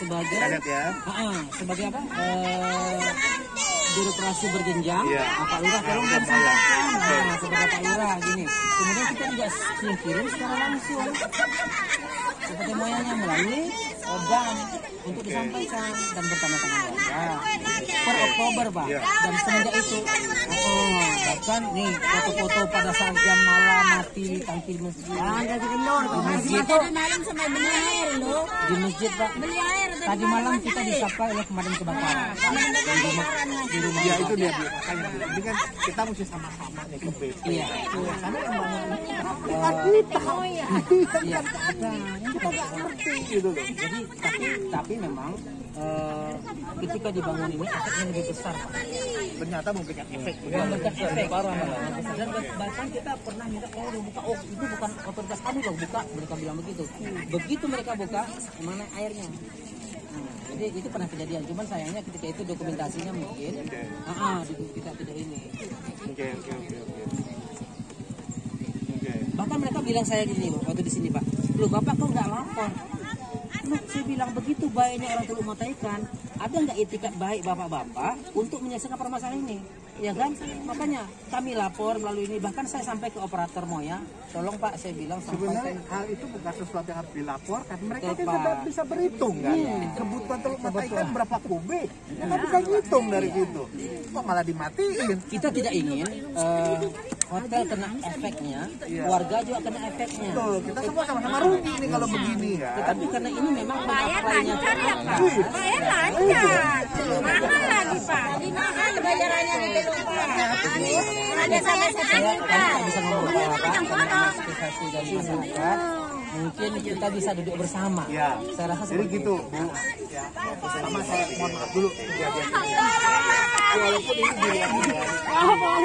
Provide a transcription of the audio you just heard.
sebagai ya. Ah, sebagai apa? Eh, birokrasi berjenjang. Iya. Nah, Pak Lurah tolong Iya, dan sampaikan. Nah, sebagai Pak Lurah gini. Kemudian kita juga kirim kirim secara langsung. Seperti moyangnya melalui bank untuk disampaikan dan bertanda tangan warga per Oktober pak Iya. dan semenjak itu oh bahkan nih foto-foto pada saat jam malam mati tangki masjid di masjid Tadi malam sampai beli air loh. di masjid pak Beli air tadi malam kita disapa oleh pemadam kebakaran di rumah di rumah Ya itu dia, makanya ini kan kita mesti sama-sama nih ke BP. iya Karena yang bangun Oh iya. iya kita kita nggak ngerti gitu loh. jadi tapi tapi memang eh, ketika dibangun ini efeknya lebih besar. Ternyata memberikan efek. berkat efek. Dan bahkan kita pernah minta oh lu buka. Oh itu bukan otoritas kami loh buka. Mereka bilang begitu. Begitu mereka buka mana airnya? Nah, jadi itu pernah kejadian. Cuman sayangnya ketika itu dokumentasinya mungkin ah ah, di- kita tidak ini. Oke, oke, oke, bahkan mereka bilang saya gini waktu di sini pak. Lu bapak kok nggak lapor? Lu saya bilang begitu baiknya orang teluk mata ikan ada nggak itikat baik bapak-bapak untuk menyelesaikan permasalahan ini ya kan makanya kami lapor melalui ini bahkan saya sampai ke operator Moya tolong pak saya bilang Sebenarnya sampaikan hal itu bukan sesuatu yang harus dilaporkan. Mereka Betul, kan sudah bisa berhitung kan. Kebutuhan teluk mata ikan berapa kubik. Ya kan bisa ngitung dari situ. Kok malah dimatiin? kita tidak ingin eh, hotel kena efeknya warga juga kena efeknya Betul, kita semua sama-sama rugi nih kalau begini kan. tetapi karena ini memang Bayar lancar ya Pak. Iya. Bayar lancar. Mahal lagi Pak. Jadi mahal bayarannya di teluk Pak. Ada saya satu saya juta. kami tak bisa ngomong apa karena ini aspirasi dari masyarakat mungkin kita bisa duduk bersama Ya. saya rasa Jadi seperti gitu, Bu. Ya, sama saya mohon maaf dulu kejadian ini. Walaupun ini di luar